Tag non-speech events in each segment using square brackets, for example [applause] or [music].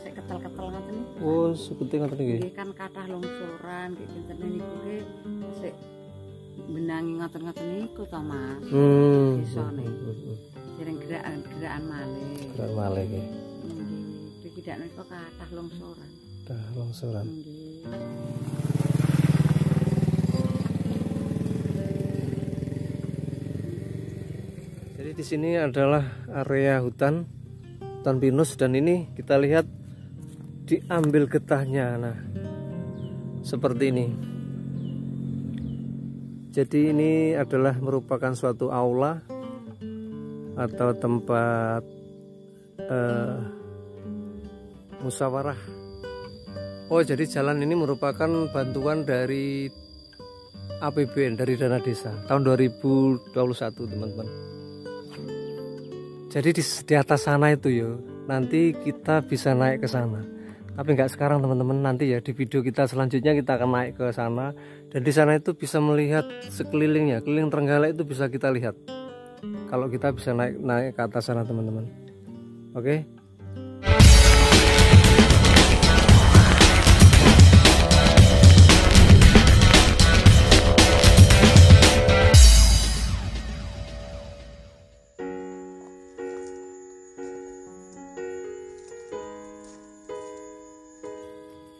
sik ketel-ketel ngoten niku. Oh, seperti ngoten nggih. Nggih kan kathah longsoran nggih kinten niku ki sik benangi ngoten-ngoten niku to Mas. Hmm. Isone. hmm, hmm, hmm. Sering gerakan-gerakan malih. Keren malih nggih. Nggih. Tidak niku kathah longsoran. Dah longsoran. Nggih. Jadi di sini adalah area hutan hutan pinus dan ini kita lihat diambil getahnya. Nah, seperti ini. Jadi ini adalah merupakan suatu aula atau tempat eh, musyawarah. Oh, jadi jalan ini merupakan bantuan dari APBN dari dana desa tahun 2021, teman-teman. Jadi di, di atas sana itu ya, nanti kita bisa naik ke sana. Tapi nggak sekarang teman-teman, nanti ya di video kita selanjutnya kita akan naik ke sana dan di sana itu bisa melihat sekelilingnya, keliling Trenggalek itu bisa kita lihat. Kalau kita bisa naik naik ke atas sana teman-teman. Oke.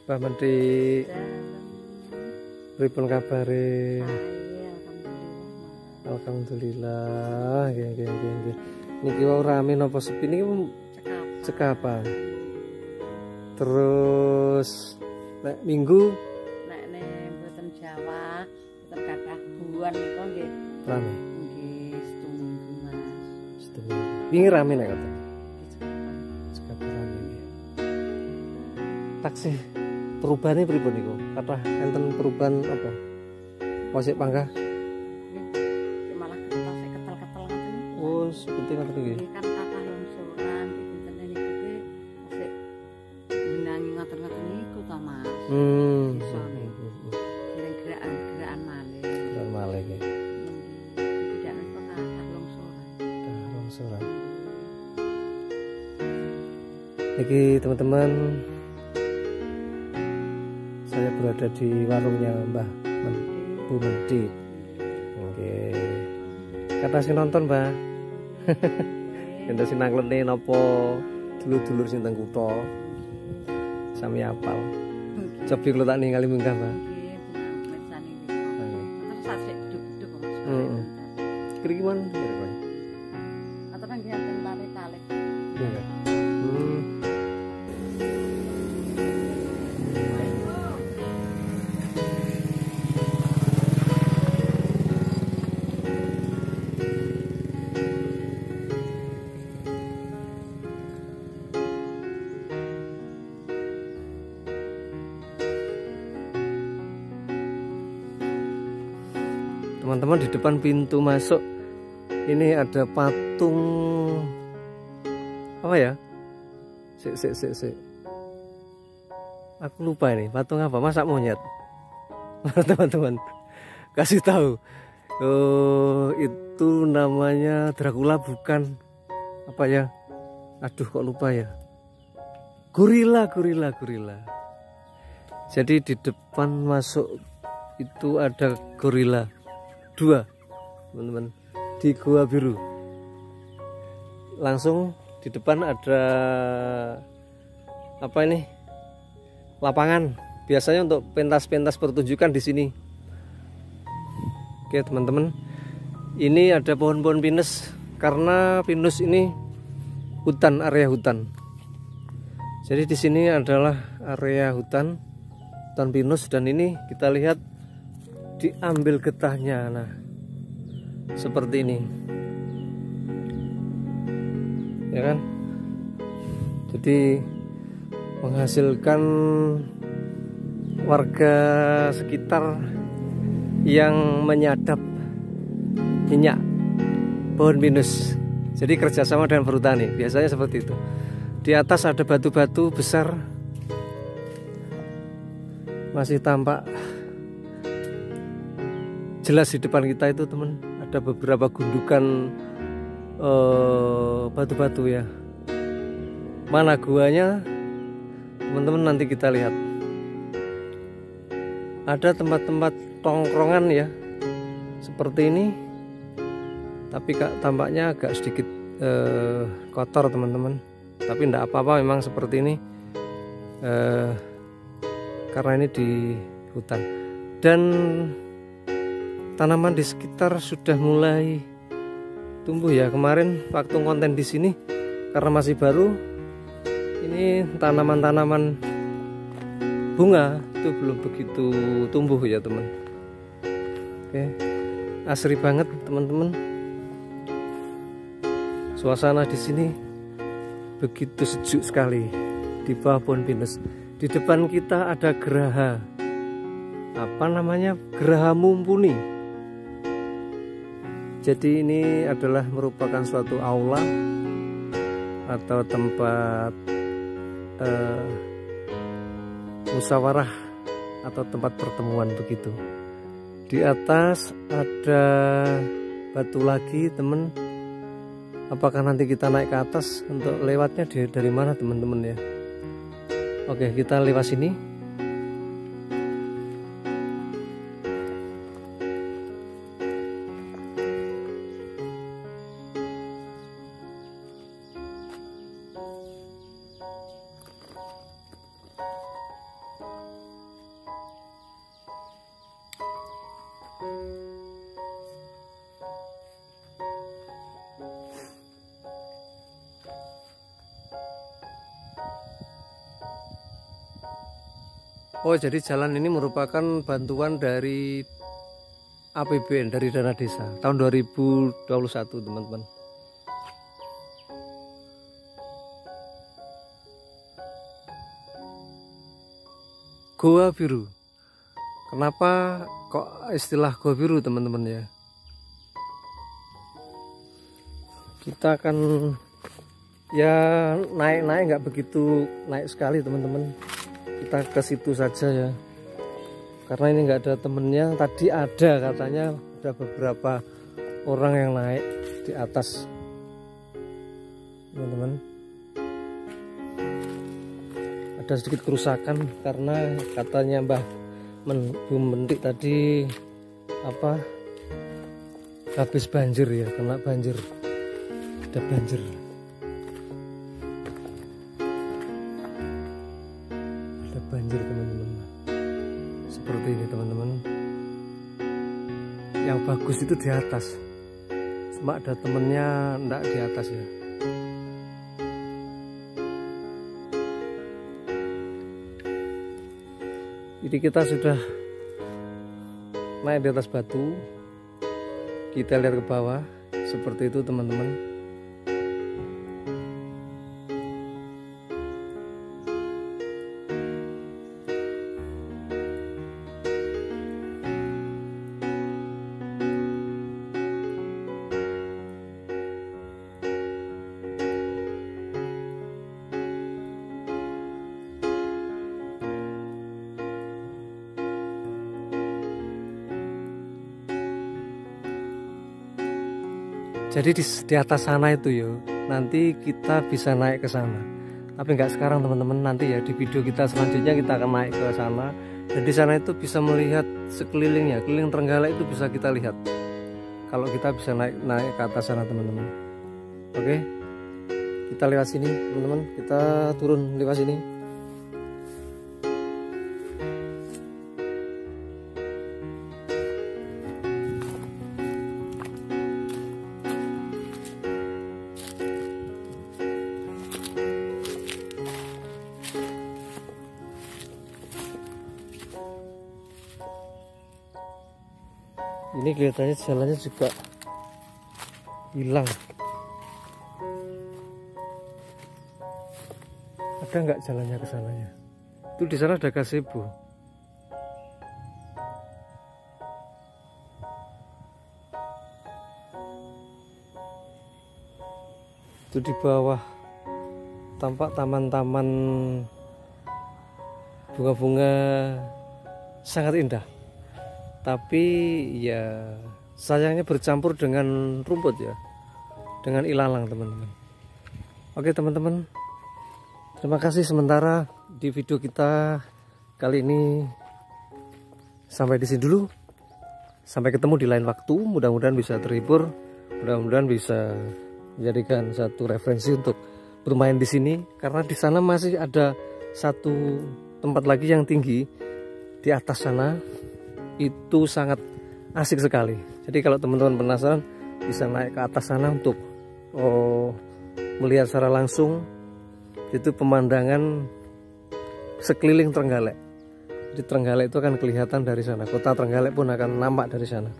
Pak Menteri pripun kabare? Alhamdulillah, nggih nggih nggih nggih. Niki wau rame napa sepi niki cekapan. Terus nek minggu Nek ne mboten Jawa, mboten kathah buan niku nggih rame. nggih setunggu Mas. Setengah. Wingi rame nek kata. Cekapan rame nggih. Taksi perubahannya pripun niku? Kathah enten perubahan apa? Wasik panggah. Nggih, malah sik ketel-ketel ngoten. Oh, seperti ngoten nggih. Kan niku sik benangi ngoten-ngoten niku to Mas. Hmm. Gerakan-gerakan malih. Malih nggih. Tidak. Niki teman-teman berada di warungnya Mbah Bu Menti. Oke. Kata sing nonton, Mbah. [laughs] Enten sing nanglene napa dulur-dulur sing teng kutha. Sami apal. Cobi kula tak ningali munggah, Mbah. Teman-teman di depan pintu masuk ini ada patung apa ya? Sik sik sik sik. Aku lupa ini patung apa? Masa monyet. [laughs] Teman-teman kasih tahu. Oh, itu namanya Dracula bukan apa ya? Aduh kok lupa ya. Gorila, gorila, gorila. Jadi di depan masuk itu ada gorila dua, teman-teman di Gua Biru. Langsung di depan ada apa ini? Lapangan. Biasanya untuk pentas-pentas pertunjukan di sini. Oke, teman-teman. Ini ada pohon-pohon pinus karena pinus ini hutan, area hutan. Jadi di sini adalah area hutan, hutan pinus dan ini kita lihat diambil getahnya. Nah, seperti ini. Ya kan? Jadi menghasilkan warga sekitar yang menyadap minyak pohon pinus. Jadi kerjasama dengan perhutani. Biasanya seperti itu. Di atas ada batu-batu besar. Masih tampak jelas di depan kita itu teman ada beberapa gundukan eh, batu-batu ya. Mana guanya teman-teman nanti kita lihat. Ada tempat-tempat tongkrongan ya seperti ini. Tapi kak tampaknya agak sedikit eh, kotor teman-teman. Tapi tidak apa-apa memang seperti ini. Eh, karena ini di hutan. Dan tanaman di sekitar sudah mulai tumbuh ya. Kemarin waktu konten di sini karena masih baru ini tanaman-tanaman bunga itu belum begitu tumbuh ya teman. Oke asri banget teman-teman. Suasana di sini begitu sejuk sekali. Di bawah pohon pinus. Di depan kita ada geraha. Apa namanya? Geraha mumpuni jadi ini adalah merupakan suatu aula atau tempat uh, musyawarah atau tempat pertemuan begitu. Di atas ada batu lagi, teman. Apakah nanti kita naik ke atas untuk lewatnya dari mana, teman-teman ya? Oke, kita lewat sini. Oh jadi jalan ini merupakan bantuan dari APBN dari dana desa tahun 2021 teman-teman. Goa biru. Kenapa kok istilah goa biru teman-teman ya? Kita akan ya naik-naik nggak begitu naik sekali teman-teman kita ke situ saja ya. Karena ini nggak ada temennya tadi ada katanya ada beberapa orang yang naik di atas. Teman-teman. Ada sedikit kerusakan karena katanya Mbah Men, Mendik tadi apa habis banjir ya kena banjir. Ada banjir itu di atas. Cuma ada temennya enggak di atas ya. Jadi kita sudah naik di atas batu kita lihat ke bawah seperti itu teman-teman jadi di, di atas sana itu ya nanti kita bisa naik ke sana. Tapi nggak sekarang teman-teman. Nanti ya di video kita selanjutnya kita akan naik ke sana. Dan di sana itu bisa melihat sekelilingnya. Keliling Trenggalek itu bisa kita lihat. Kalau kita bisa naik naik ke atas sana teman-teman. Oke? Kita lewat sini teman-teman. Kita turun lewat sini ini kelihatannya jalannya juga hilang. Ada nggak jalannya ke sananya? Itu di sana ada gazebo. Itu di bawah tampak taman-taman bunga-bunga sangat indah tapi ya sayangnya bercampur dengan rumput ya. Dengan ilalang teman-teman. Oke teman-teman. Terima kasih sementara di video kita kali ini. Sampai di sini dulu. Sampai ketemu di lain waktu. Mudah-mudahan bisa terhibur. Mudah-mudahan bisa menjadikan satu referensi untuk bermain di sini. Karena di sana masih ada satu tempat lagi yang tinggi di atas sana itu sangat asik sekali. Jadi kalau teman-teman penasaran bisa naik ke atas sana untuk oh, melihat secara langsung itu pemandangan sekeliling Trenggalek. Di Trenggalek itu akan kelihatan dari sana. Kota Trenggalek pun akan nampak dari sana.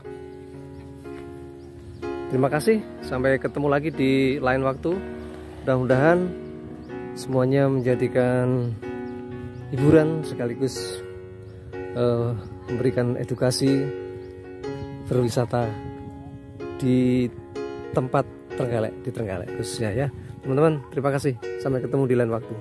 Terima kasih. Sampai ketemu lagi di lain waktu. Mudah-mudahan semuanya menjadikan hiburan sekaligus uh, memberikan edukasi berwisata di tempat Trenggalek, di Trenggalek khususnya ya. Teman-teman, terima kasih. Sampai ketemu di lain waktu.